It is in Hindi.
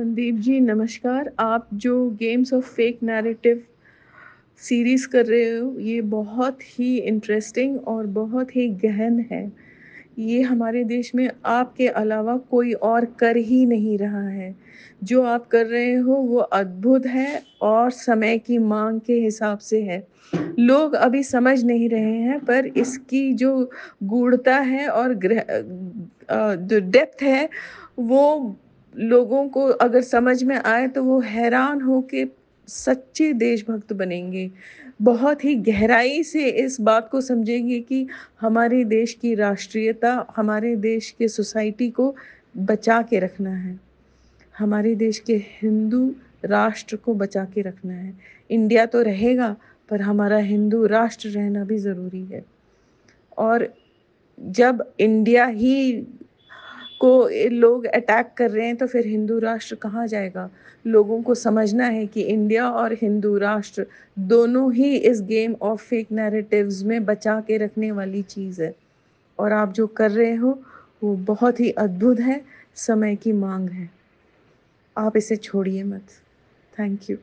मनदीप जी, नमस्कार। आप जो games of fake narrative series कर रहे हो, ये बहुत ही इंटरेस्टिंग और बहुत ही गहन है। ये हमारे देश में आपके अलावा कोई और कर ही नहीं रहा है। जो आप कर रहे हो, वो अद्भुत है और समय की मांग के हिसाब से है। लोग अभी समझ नहीं रहे हैं, पर इसकी जो गूढ़ता है और जो डेप्थ है, वो लोगों को अगर समझ में आए तो वो हैरान हो के सच्चे देशभक्त बनेंगे। बहुत ही गहराई से इस बात को समझेंगे कि हमारे देश की राष्ट्रीयता, हमारे देश के सोसाइटी को बचा के रखना है। हमारे देश के हिंदू राष्ट्र को बचा के रखना है। इंडिया तो रहेगा, पर हमारा हिंदू राष्ट्र रहना भी ज़रूरी है। और जब इंडिया ही को लोग अटैक कर रहे हैं तो फिर हिंदू राष्ट्र कहाँ जाएगा? लोगों को समझना है कि इंडिया और हिंदू राष्ट्र दोनों ही इस गेम ऑफ़ फेक नैरेटिव्स में बचा के रखने वाली चीज़ है। और आप जो कर रहे हो, वो बहुत ही अद्भुत है, समय की मांग है। आप इसे छोड़िए मत। Thank you